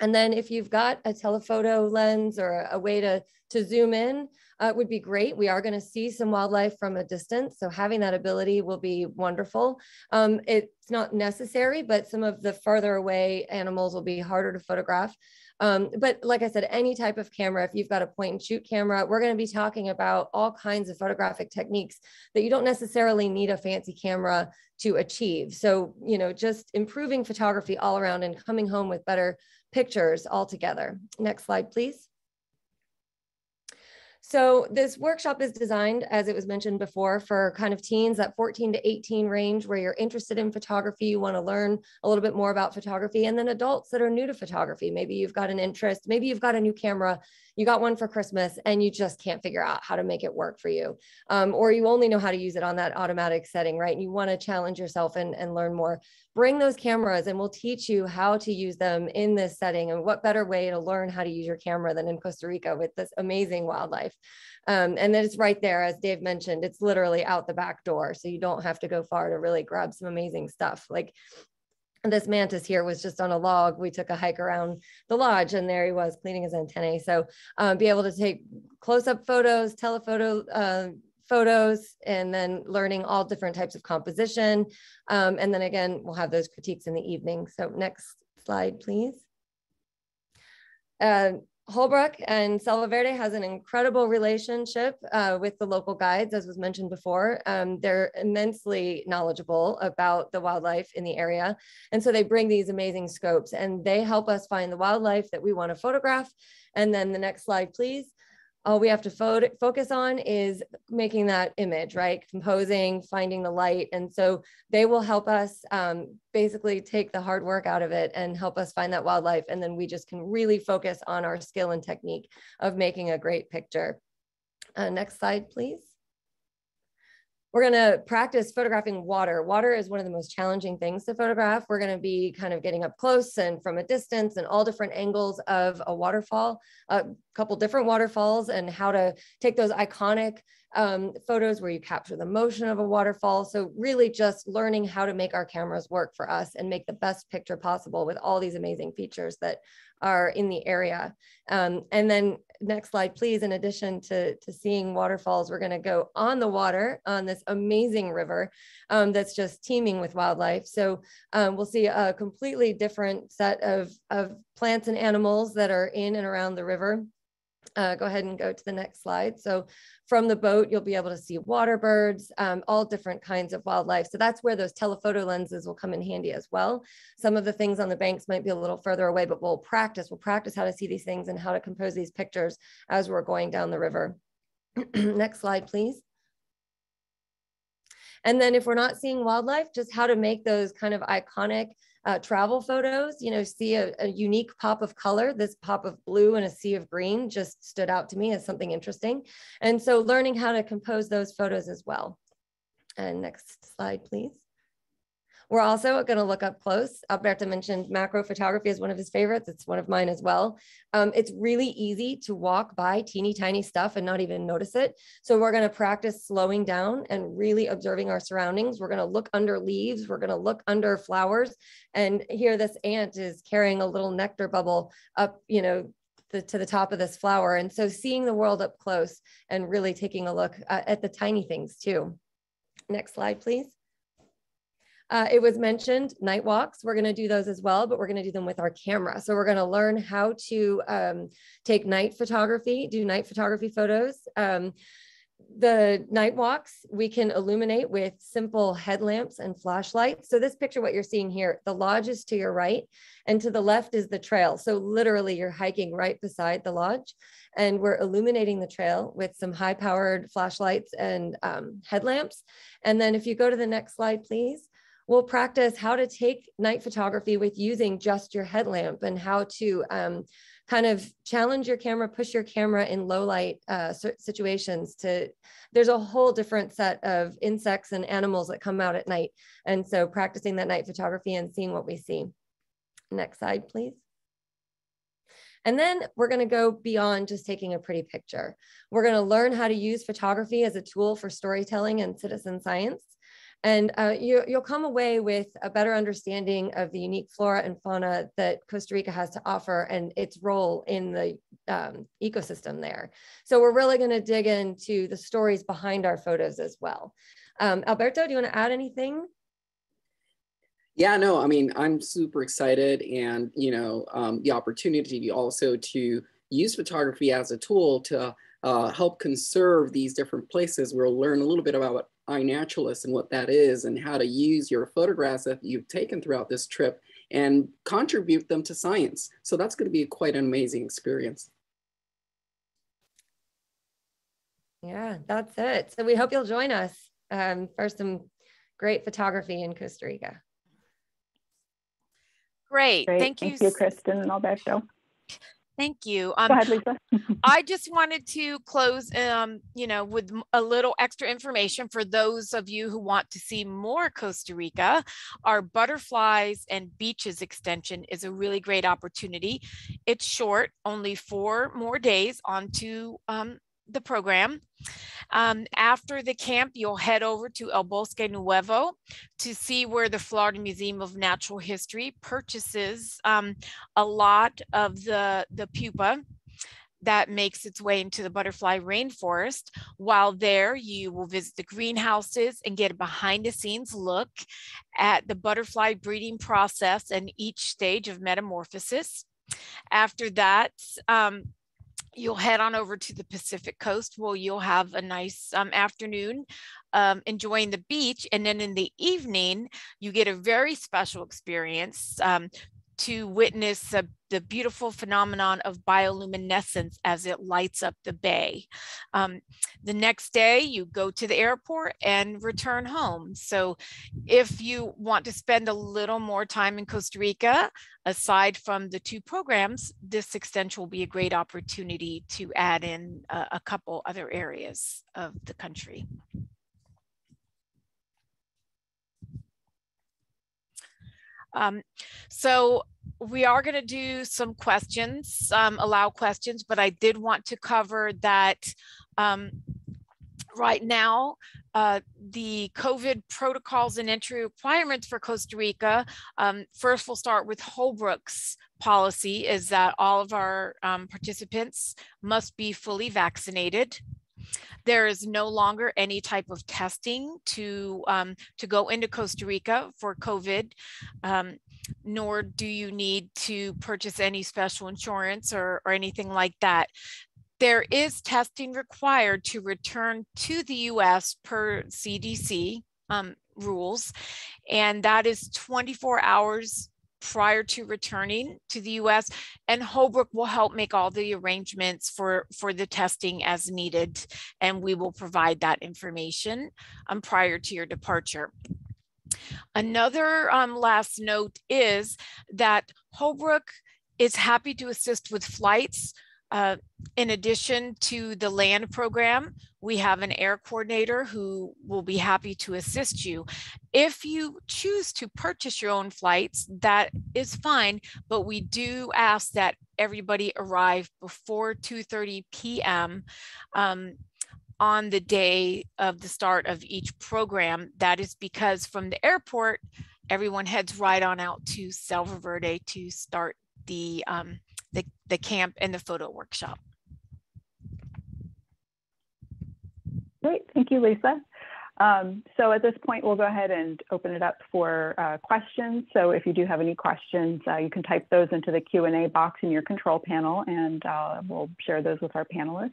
And then if you've got a telephoto lens or a way to, to zoom in, uh, would be great. We are going to see some wildlife from a distance. So having that ability will be wonderful. Um, it's not necessary, but some of the farther away animals will be harder to photograph. Um, but like I said, any type of camera, if you've got a point and shoot camera, we're going to be talking about all kinds of photographic techniques that you don't necessarily need a fancy camera to achieve. So, you know, just improving photography all around and coming home with better pictures altogether. Next slide, please. So this workshop is designed, as it was mentioned before, for kind of teens that 14 to 18 range where you're interested in photography, you want to learn a little bit more about photography, and then adults that are new to photography. Maybe you've got an interest, maybe you've got a new camera you got one for Christmas and you just can't figure out how to make it work for you. Um, or you only know how to use it on that automatic setting, right? And you want to challenge yourself and, and learn more. Bring those cameras and we'll teach you how to use them in this setting. And what better way to learn how to use your camera than in Costa Rica with this amazing wildlife. Um, and then it's right there, as Dave mentioned, it's literally out the back door. So you don't have to go far to really grab some amazing stuff. Like this mantis here was just on a log. We took a hike around the lodge and there he was cleaning his antennae. So um, be able to take close-up photos, telephoto uh, photos, and then learning all different types of composition. Um, and then again, we'll have those critiques in the evening. So next slide, please. Uh, Holbrook and Selva Verde has an incredible relationship uh, with the local guides, as was mentioned before. Um, they're immensely knowledgeable about the wildlife in the area. And so they bring these amazing scopes and they help us find the wildlife that we want to photograph. And then the next slide, please all we have to fo focus on is making that image, right? Composing, finding the light. And so they will help us um, basically take the hard work out of it and help us find that wildlife. And then we just can really focus on our skill and technique of making a great picture. Uh, next slide, please. We're going to practice photographing water. Water is one of the most challenging things to photograph. We're going to be kind of getting up close and from a distance and all different angles of a waterfall, a couple different waterfalls and how to take those iconic um, photos where you capture the motion of a waterfall. So really just learning how to make our cameras work for us and make the best picture possible with all these amazing features that are in the area. Um, and then next slide, please. In addition to, to seeing waterfalls, we're going to go on the water on this amazing river um, that's just teeming with wildlife. So um, we'll see a completely different set of, of plants and animals that are in and around the river. Uh, go ahead and go to the next slide. So from the boat, you'll be able to see water birds, um, all different kinds of wildlife. So that's where those telephoto lenses will come in handy as well. Some of the things on the banks might be a little further away, but we'll practice. We'll practice how to see these things and how to compose these pictures as we're going down the river. next slide, please. And then if we're not seeing wildlife, just how to make those kind of iconic uh, travel photos, you know, see a, a, unique pop of color. This pop of blue and a sea of green just stood out to me as something interesting. And so learning how to compose those photos as well. And next slide, please. We're also going to look up close. Alberto mentioned macro photography is one of his favorites. It's one of mine as well. Um, it's really easy to walk by teeny tiny stuff and not even notice it. So we're going to practice slowing down and really observing our surroundings. We're going to look under leaves. We're going to look under flowers. And here this ant is carrying a little nectar bubble up, you know, the, to the top of this flower. And so seeing the world up close and really taking a look uh, at the tiny things too. Next slide, please. Uh, it was mentioned night walks. We're going to do those as well, but we're going to do them with our camera. So we're going to learn how to um, take night photography, do night photography photos. Um, the night walks we can illuminate with simple headlamps and flashlights. So this picture, what you're seeing here, the lodge is to your right and to the left is the trail. So literally you're hiking right beside the lodge and we're illuminating the trail with some high powered flashlights and um, headlamps. And then if you go to the next slide, please we'll practice how to take night photography with using just your headlamp and how to um, kind of challenge your camera, push your camera in low light uh, situations to, there's a whole different set of insects and animals that come out at night. And so practicing that night photography and seeing what we see. Next slide, please. And then we're going to go beyond just taking a pretty picture. We're going to learn how to use photography as a tool for storytelling and citizen science. And uh, you, you'll come away with a better understanding of the unique flora and fauna that Costa Rica has to offer and its role in the um, ecosystem there. So we're really going to dig into the stories behind our photos as well. Um, Alberto, do you want to add anything? Yeah, no, I mean, I'm super excited and, you know, um, the opportunity also to use photography as a tool to uh, help conserve these different places. We'll learn a little bit about iNaturalist and what that is and how to use your photographs that you've taken throughout this trip and contribute them to science. So that's going to be quite an amazing experience. Yeah, that's it. So we hope you'll join us um, for some great photography in Costa Rica. Great. Great. Thank you. Thank you, Kristen and Alberto. Thank you. Um, Go ahead, Lisa. I just wanted to close, um, you know, with a little extra information for those of you who want to see more Costa Rica. Our butterflies and beaches extension is a really great opportunity. It's short, only four more days onto um, the program. Um, after the camp, you'll head over to El Bosque Nuevo to see where the Florida Museum of Natural History purchases um, a lot of the, the pupa that makes its way into the butterfly rainforest. While there, you will visit the greenhouses and get a behind the scenes look at the butterfly breeding process and each stage of metamorphosis. After that, um, you'll head on over to the Pacific coast where you'll have a nice um, afternoon um, enjoying the beach. And then in the evening, you get a very special experience um, to witness uh, the beautiful phenomenon of bioluminescence as it lights up the bay. Um, the next day, you go to the airport and return home. So, if you want to spend a little more time in Costa Rica, aside from the two programs, this extension will be a great opportunity to add in a, a couple other areas of the country. Um, so we are going to do some questions, um, allow questions, but I did want to cover that um, right now, uh, the COVID protocols and entry requirements for Costa Rica, um, first we'll start with Holbrook's policy is that all of our um, participants must be fully vaccinated. There is no longer any type of testing to, um, to go into Costa Rica for COVID, um, nor do you need to purchase any special insurance or, or anything like that there is testing required to return to the US per CDC um, rules, and that is 24 hours prior to returning to the US and Holbrook will help make all the arrangements for for the testing as needed and we will provide that information um, prior to your departure. Another um, last note is that Holbrook is happy to assist with flights uh, in addition to the land program, we have an air coordinator who will be happy to assist you. If you choose to purchase your own flights, that is fine, but we do ask that everybody arrive before 2.30 p.m. Um, on the day of the start of each program. That is because from the airport, everyone heads right on out to Selva Verde to start the um, the, the camp and the photo workshop. Great, thank you, Lisa. Um, so at this point, we'll go ahead and open it up for uh, questions. So if you do have any questions, uh, you can type those into the Q&A box in your control panel and uh, we'll share those with our panelists.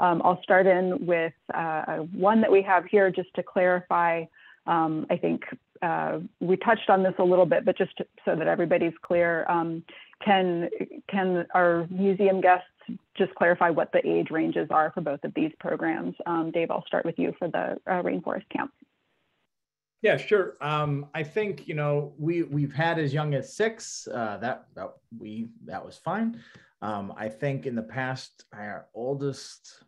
Um, I'll start in with uh, one that we have here just to clarify. Um, I think uh, we touched on this a little bit, but just to, so that everybody's clear, um, can, can our museum guests just clarify what the age ranges are for both of these programs? Um, Dave, I'll start with you for the uh, Rainforest Camp. Yeah, sure. Um, I think you know we we've had as young as six. Uh, that that we that was fine. Um, I think in the past, our oldest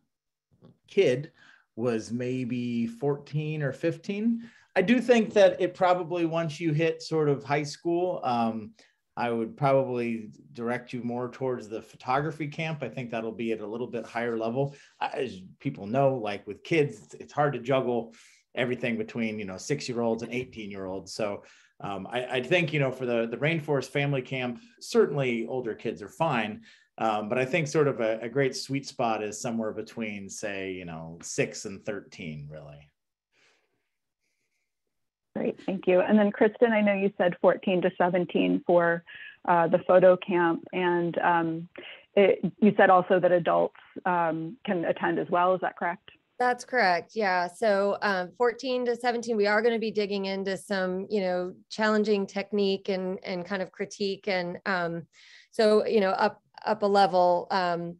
kid was maybe 14 or 15. I do think that it probably once you hit sort of high school, um, I would probably direct you more towards the photography camp. I think that'll be at a little bit higher level. As people know, like with kids, it's hard to juggle everything between you know six year olds and 18 year olds. So um, I, I, think you know for the the rainforest family camp, certainly older kids are fine. Um, but I think sort of a, a great sweet spot is somewhere between say you know six and 13 really. Great, thank you. And then Kristen, I know you said 14 to 17 for uh, the photo camp, and um, it, you said also that adults um, can attend as well. Is that correct? That's correct. Yeah. So um, 14 to 17, we are going to be digging into some, you know, challenging technique and and kind of critique, and um, so you know, up up a level um,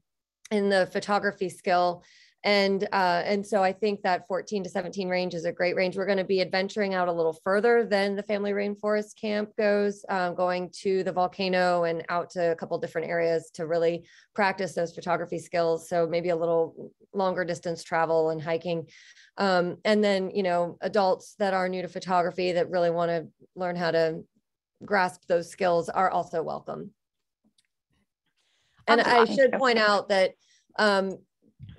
in the photography skill and uh, and so I think that 14 to 17 range is a great range. We're going to be adventuring out a little further than the family rainforest camp goes, um, going to the volcano and out to a couple different areas to really practice those photography skills. So maybe a little longer distance travel and hiking. Um, and then you know adults that are new to photography that really want to learn how to grasp those skills are also welcome. And I should point out that um,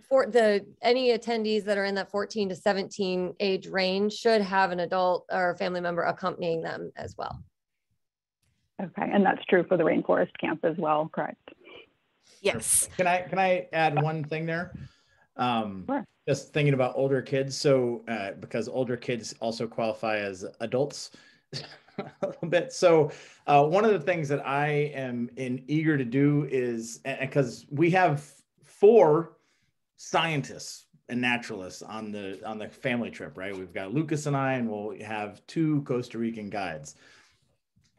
for the any attendees that are in that 14 to 17 age range should have an adult or family member accompanying them as well. Okay, and that's true for the rainforest camp as well, correct? Yes. Can I can I add one thing there? Um, sure. Just thinking about older kids. So uh, because older kids also qualify as adults a little bit. So uh, one of the things that I am in eager to do is because we have four scientists and naturalists on the on the family trip, right? We've got Lucas and I, and we'll have two Costa Rican guides.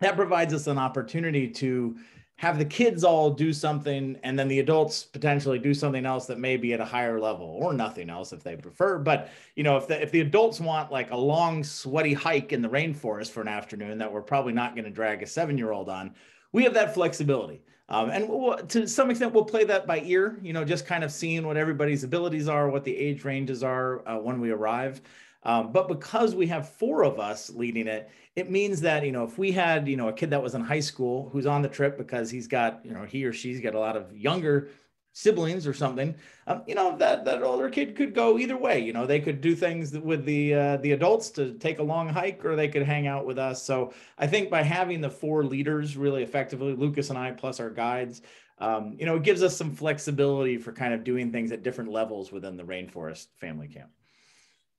That provides us an opportunity to have the kids all do something and then the adults potentially do something else that may be at a higher level or nothing else if they prefer but you know if the, if the adults want like a long sweaty hike in the rainforest for an afternoon that we're probably not going to drag a seven year old on we have that flexibility um, and we'll, to some extent, we'll play that by ear, you know, just kind of seeing what everybody's abilities are, what the age ranges are uh, when we arrive. Um, but because we have four of us leading it, it means that, you know, if we had, you know, a kid that was in high school who's on the trip because he's got, you know, he or she's got a lot of younger siblings or something, um, you know, that that older kid could go either way. You know, they could do things with the uh, the adults to take a long hike, or they could hang out with us. So I think by having the four leaders really effectively, Lucas and I plus our guides, um, you know, it gives us some flexibility for kind of doing things at different levels within the rainforest family camp.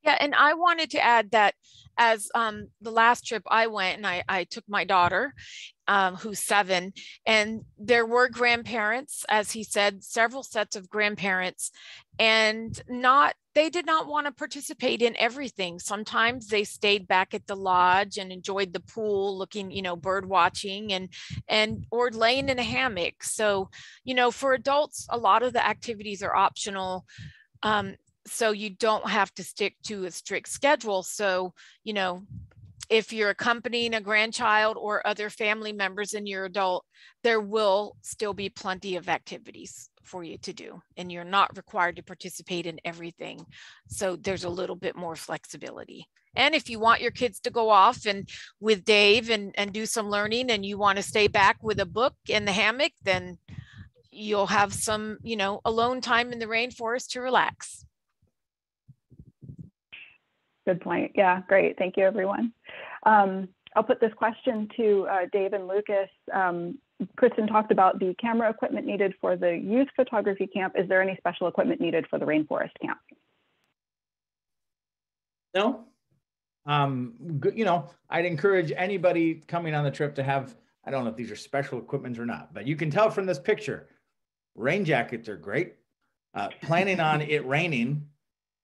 Yeah, and I wanted to add that as um, the last trip I went and I, I took my daughter, um, who's seven, and there were grandparents, as he said, several sets of grandparents, and not they did not want to participate in everything. Sometimes they stayed back at the lodge and enjoyed the pool, looking, you know, bird watching and and or laying in a hammock. So, you know, for adults, a lot of the activities are optional. Um, so you don't have to stick to a strict schedule. So, you know, if you're accompanying a grandchild or other family members and you're adult, there will still be plenty of activities for you to do and you're not required to participate in everything. So there's a little bit more flexibility. And if you want your kids to go off and with Dave and, and do some learning and you want to stay back with a book in the hammock, then you'll have some, you know, alone time in the rainforest to relax. Good point. Yeah, great. Thank you, everyone. Um, I'll put this question to uh, Dave and Lucas. Um, Kristen talked about the camera equipment needed for the youth photography camp. Is there any special equipment needed for the rainforest camp? No. Um, you know, I'd encourage anybody coming on the trip to have, I don't know if these are special equipment or not, but you can tell from this picture, rain jackets are great. Uh, planning on it raining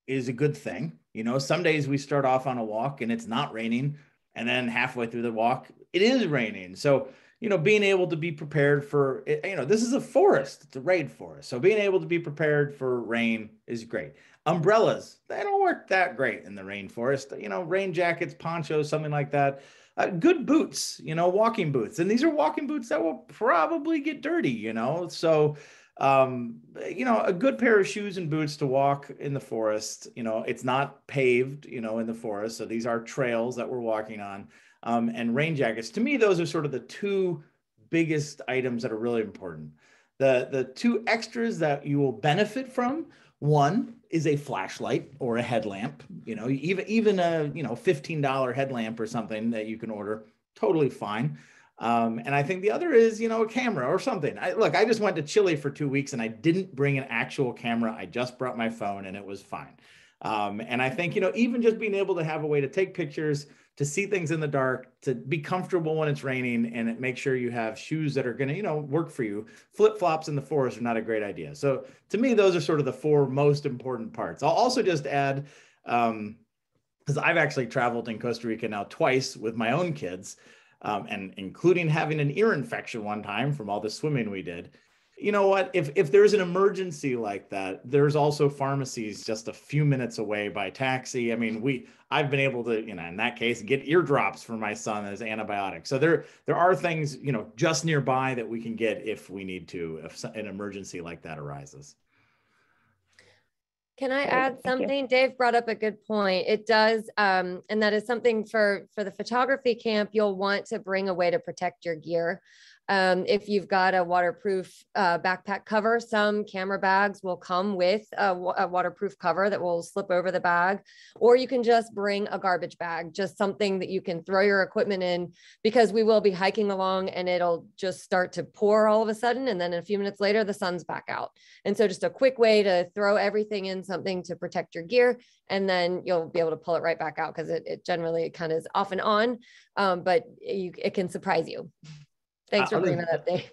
is a good thing. You know, some days we start off on a walk and it's not raining, and then halfway through the walk, it is raining. So, you know, being able to be prepared for, you know, this is a forest, it's a raid forest. So being able to be prepared for rain is great. Umbrellas, they don't work that great in the rainforest. You know, rain jackets, ponchos, something like that. Uh, good boots, you know, walking boots. And these are walking boots that will probably get dirty, you know. So, um, you know, a good pair of shoes and boots to walk in the forest. You know, it's not paved, you know, in the forest. So these are trails that we're walking on. Um, and rain jackets. To me, those are sort of the two biggest items that are really important. The, the two extras that you will benefit from, one is a flashlight or a headlamp, you know, even, even a, you know, $15 headlamp or something that you can order, totally fine. Um, and I think the other is, you know, a camera or something. I, look, I just went to Chile for two weeks and I didn't bring an actual camera. I just brought my phone and it was fine. Um, and I think, you know, even just being able to have a way to take pictures, to see things in the dark, to be comfortable when it's raining, and it make sure you have shoes that are going to, you know, work for you. Flip flops in the forest are not a great idea. So to me, those are sort of the four most important parts. I'll also just add, because um, I've actually traveled in Costa Rica now twice with my own kids um, and including having an ear infection one time from all the swimming we did. You know what? If if there's an emergency like that, there's also pharmacies just a few minutes away by taxi. I mean, we I've been able to, you know, in that case, get eardrops for my son as antibiotics. So there there are things, you know, just nearby that we can get if we need to, if an emergency like that arises. Can I add something? Dave brought up a good point. It does, um, and that is something for for the photography camp. You'll want to bring a way to protect your gear. Um, if you've got a waterproof uh, backpack cover, some camera bags will come with a, a, waterproof cover that will slip over the bag, or you can just bring a garbage bag, just something that you can throw your equipment in because we will be hiking along and it'll just start to pour all of a sudden. And then a few minutes later, the sun's back out. And so just a quick way to throw everything in something to protect your gear. And then you'll be able to pull it right back out because it, it generally kind of is off and on, um, but you, it can surprise you. Thanks uh, for bringing that up, Dave.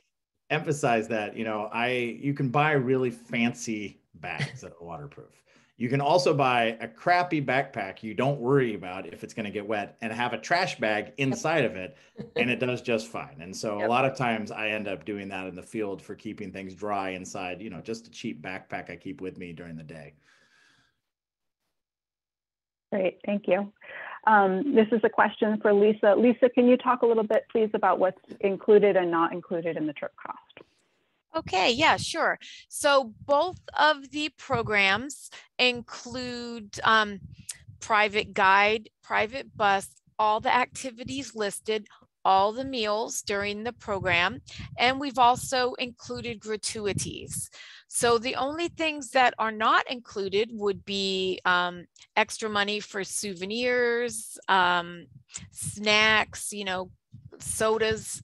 Emphasize that, you know, I you can buy really fancy bags that are waterproof. You can also buy a crappy backpack you don't worry about if it's going to get wet and have a trash bag inside of it and it does just fine. And so yep. a lot of times I end up doing that in the field for keeping things dry inside, you know, just a cheap backpack I keep with me during the day. Great, thank you. Um, this is a question for Lisa. Lisa, can you talk a little bit, please, about what's included and not included in the trip cost? Okay, yeah, sure. So both of the programs include um, private guide, private bus, all the activities listed, all the meals during the program, and we've also included gratuities. So the only things that are not included would be um, extra money for souvenirs, um, snacks, you know, sodas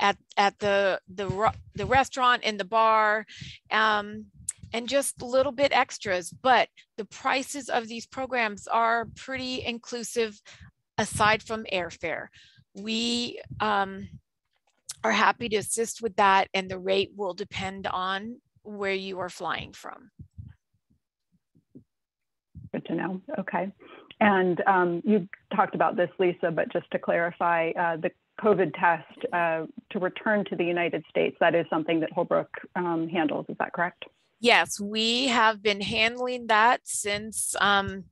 at at the the the restaurant and the bar. Um, and just a little bit extras, but the prices of these programs are pretty inclusive aside from airfare. We um, are happy to assist with that and the rate will depend on where you are flying from. Good to know. Okay. And um, you talked about this, Lisa, but just to clarify, uh, the COVID test uh, to return to the United States, that is something that Holbrook um, handles. Is that correct? Yes, we have been handling that since um,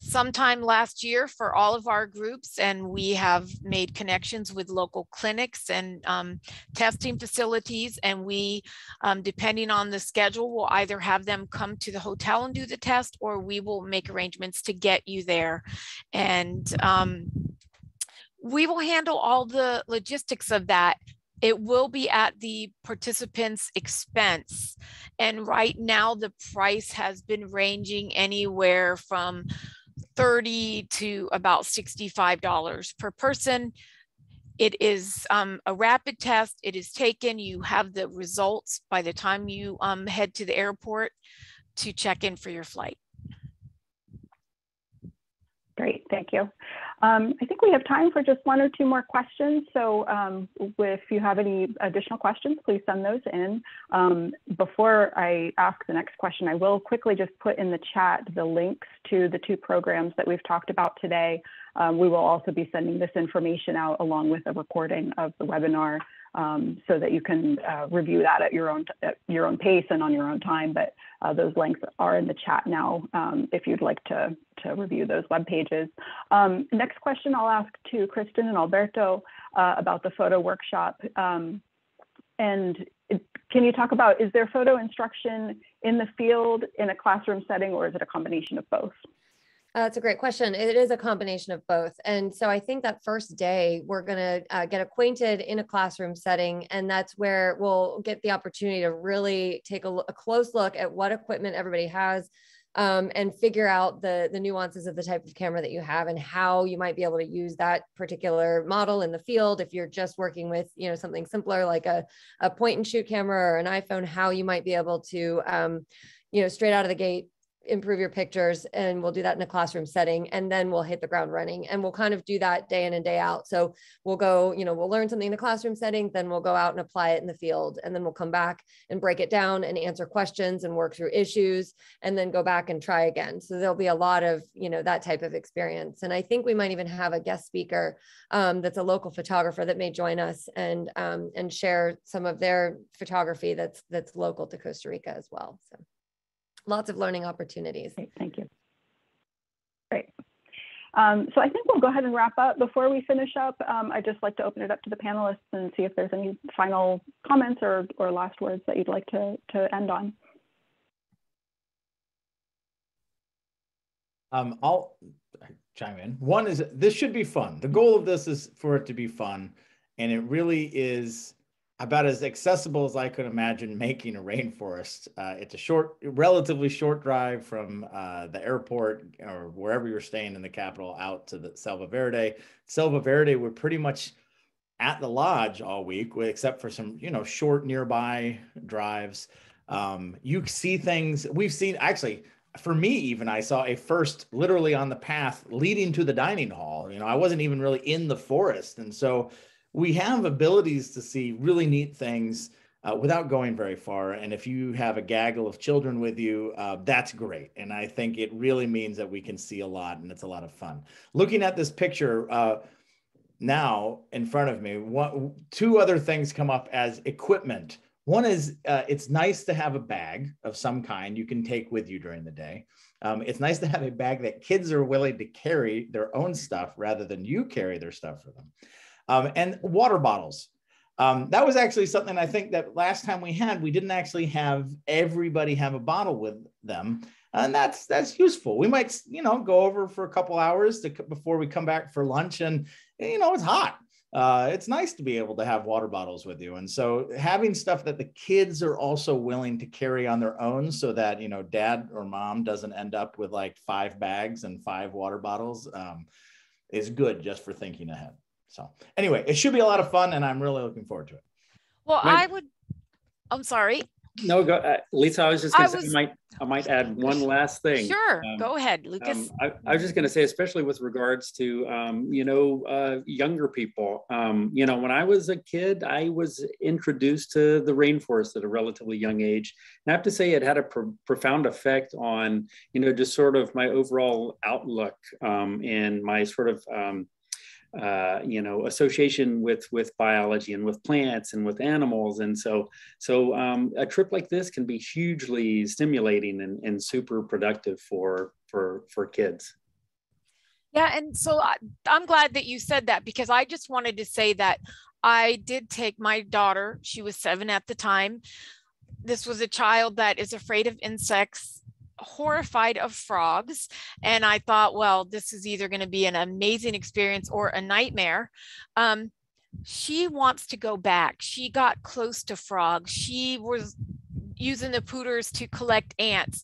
sometime last year for all of our groups, and we have made connections with local clinics and um, testing facilities. And we, um, depending on the schedule, will either have them come to the hotel and do the test, or we will make arrangements to get you there. And um, we will handle all the logistics of that it will be at the participant's expense. And right now, the price has been ranging anywhere from 30 to about $65 per person. It is um, a rapid test. It is taken. You have the results by the time you um, head to the airport to check in for your flight. Great, thank you. Um, I think we have time for just one or two more questions. So um, if you have any additional questions, please send those in. Um, before I ask the next question, I will quickly just put in the chat the links to the two programs that we've talked about today. Um, we will also be sending this information out along with a recording of the webinar um, so that you can uh, review that at your own at your own pace and on your own time. But uh, those links are in the chat now um, if you'd like to, to review those web pages. Um, next question I'll ask to Kristen and Alberto uh, about the photo workshop. Um, and can you talk about, is there photo instruction in the field in a classroom setting or is it a combination of both? Uh, that's a great question. It is a combination of both. And so I think that first day we're going to uh, get acquainted in a classroom setting. And that's where we'll get the opportunity to really take a, a close look at what equipment everybody has um, and figure out the, the nuances of the type of camera that you have and how you might be able to use that particular model in the field. If you're just working with, you know, something simpler like a, a point and shoot camera or an iPhone, how you might be able to, um, you know, straight out of the gate, improve your pictures and we'll do that in a classroom setting and then we'll hit the ground running and we'll kind of do that day in and day out. So we'll go you know we'll learn something in the classroom setting then we'll go out and apply it in the field and then we'll come back and break it down and answer questions and work through issues and then go back and try again. So there'll be a lot of you know that type of experience. And i think we might even have a guest speaker um, that's a local photographer that may join us and um, and share some of their photography that's that's local to costa rica as well so lots of learning opportunities. Great, thank you. Great. Um, so I think we'll go ahead and wrap up. Before we finish up, um, I'd just like to open it up to the panelists and see if there's any final comments or, or last words that you'd like to, to end on. Um, I'll chime in. One is this should be fun. The goal of this is for it to be fun. And it really is about as accessible as I could imagine making a rainforest. Uh, it's a short, relatively short drive from uh, the airport or wherever you're staying in the capital out to the Selva Verde. Selva Verde, we're pretty much at the lodge all week, except for some, you know, short nearby drives. Um, you see things we've seen actually for me even i saw a first literally on the path leading to the dining hall you know i wasn't even really in the forest and so we have abilities to see really neat things uh, without going very far. And if you have a gaggle of children with you, uh, that's great. And I think it really means that we can see a lot and it's a lot of fun. Looking at this picture uh, now in front of me, one, two other things come up as equipment. One is uh, it's nice to have a bag of some kind you can take with you during the day. Um, it's nice to have a bag that kids are willing to carry their own stuff rather than you carry their stuff for them um, and water bottles. Um, that was actually something I think that last time we had, we didn't actually have everybody have a bottle with them. And that's that's useful. We might, you know, go over for a couple hours to, before we come back for lunch, and you know it's hot. uh, it's nice to be able to have water bottles with you. And so having stuff that the kids are also willing to carry on their own so that, you know, dad or mom doesn't end up with like five bags and five water bottles um, is good just for thinking ahead. So anyway, it should be a lot of fun and I'm really looking forward to it. Well, I would, I'm sorry. No, go, uh, Lisa. I was just going to say, was- I might, I might add one last thing. Sure, Um, go ahead, Lucas. Um, I, I was just going to say, especially with regards to, um, you know, uh, younger people. Um, you know, when I was a kid, I was introduced to the rainforest at a relatively young age. And I have to say, it had a pro- profound effect on, you know, just sort of my overall outlook um, and my sort of, um, uh, you know, association with with biology and with plants and with animals. And so, so um, a trip like this can be hugely stimulating and, and super productive for for for kids. Yeah, and so I, I'm glad that you said that because I just wanted to say that I did take my daughter, she was seven at the time. This was a child that is afraid of insects, horrified of frogs. And I thought, well, this is either going to be an amazing experience or a nightmare. Um, she wants to go back. She got close to frogs. She was using the pooters to collect ants.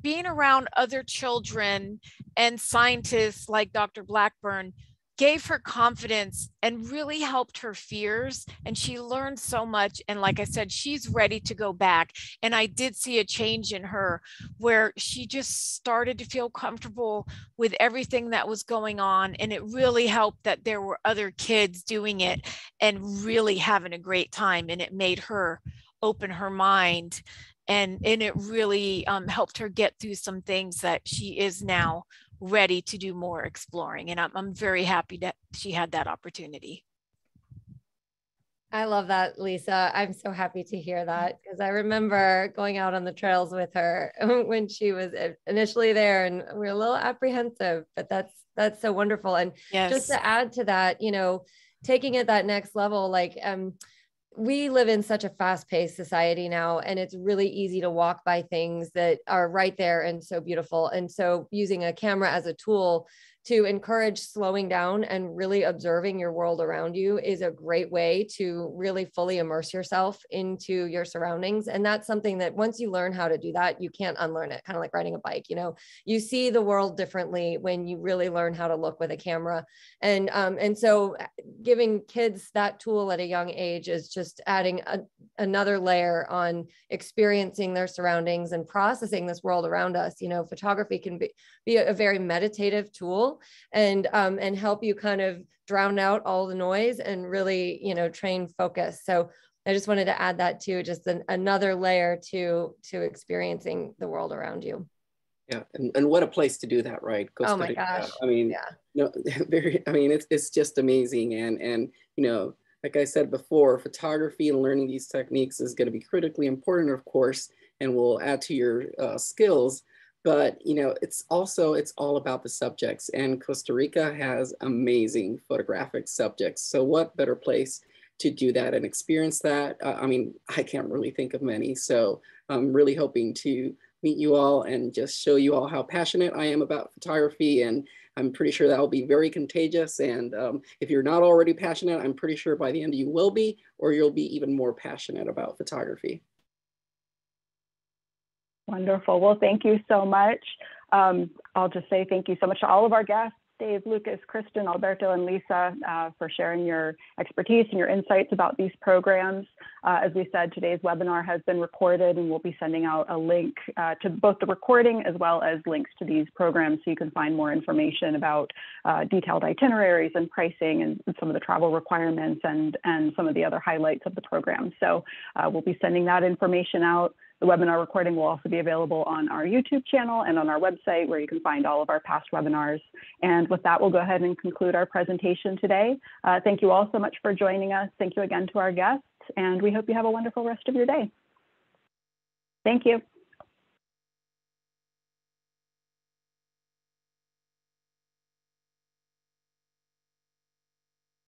Being around other children and scientists like Dr. Blackburn gave her confidence and really helped her fears. And she learned so much. And like I said, she's ready to go back. And I did see a change in her where she just started to feel comfortable with everything that was going on. And it really helped that there were other kids doing it and really having a great time. And it made her open her mind and and it really um, helped her get through some things that she is now ready to do more exploring and I'm, I'm very happy that she had that opportunity I love that, Lisa. I'm so happy to hear that because I remember going out on the trails with her when she was initially there, and we are a little apprehensive. But that's that's so wonderful. And yes just to add to that, you know, taking it that next level, like um, we live in such a fast-paced society now, and it's really easy to walk by things that are right there and so beautiful. And so, using a camera as a tool to encourage slowing down and really observing your world around you is a great way to really fully immerse yourself into your surroundings. And that's something that once you learn how to do that, you can't unlearn it, kind of like riding a bike. You know, you see the world differently when you really learn how to look with a camera. And um, and so giving kids that tool at a young age is just adding a, another layer on experiencing their surroundings and processing this world around us. You know, photography can be, be a very meditative tool and um, and help you kind of drown out all the noise and really you know train focus. So i just wanted to add that too just an, another layer to to experiencing the world around you. Yeah and, and what a place to do that right? Costa oh my Rica. gosh. I mean yeah. no very i mean it's, it's just amazing. And and you know like i said before photography and learning these techniques is going to be critically important of course and will add to your uh, skills but you know it's also it's all about the subjects and costa rica has amazing photographic subjects so what better place to do that and experience that? Uh, i mean i can't really think of many so i'm really hoping to meet you all and just show you all how passionate i am about photography and i'm pretty sure that will be very contagious and um, if you're not already passionate i'm pretty sure by the end you will be or you'll be even more passionate about photography Wonderful. Well, thank you so much. Um, I'll just say thank you so much to all of our guests, Dave, Lucas, Kristen, Alberto, and Lisa, uh, for sharing your expertise and your insights about these programs. Uh, as we said, today's webinar has been recorded and we'll be sending out a link uh, to both the recording as well as links to these programs so you can find more information about uh, detailed itineraries and pricing and, and, some of the travel requirements and, and some of the other highlights of the program. So uh, we'll be sending that information out. The webinar recording will also be available on our YouTube channel and on our website where you can find all of our past webinars. And with that, we'll go ahead and conclude our presentation today. Uh, thank you all so much for joining us. Thank you again to our guests, and we hope you have a wonderful rest of your day. Thank you.